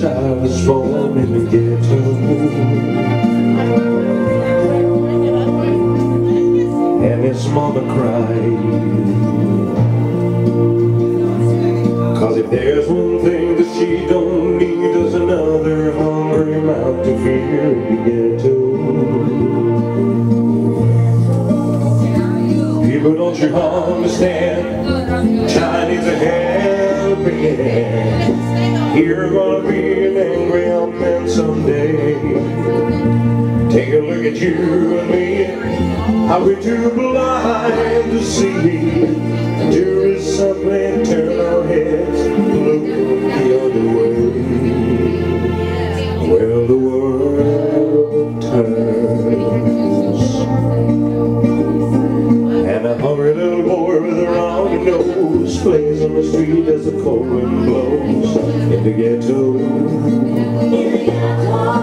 child was born in the ghetto. And his mama cried Cause if there's one thing that she don't need Is another hungry mouth to feed in the ghetto. People, don't you understand? Child needs a helping hand. You're gonna be an angry old man someday. Take a look at you and me. Are we too blind to see? Plays on the street as the cold wind blows in the ghetto. In the ghetto.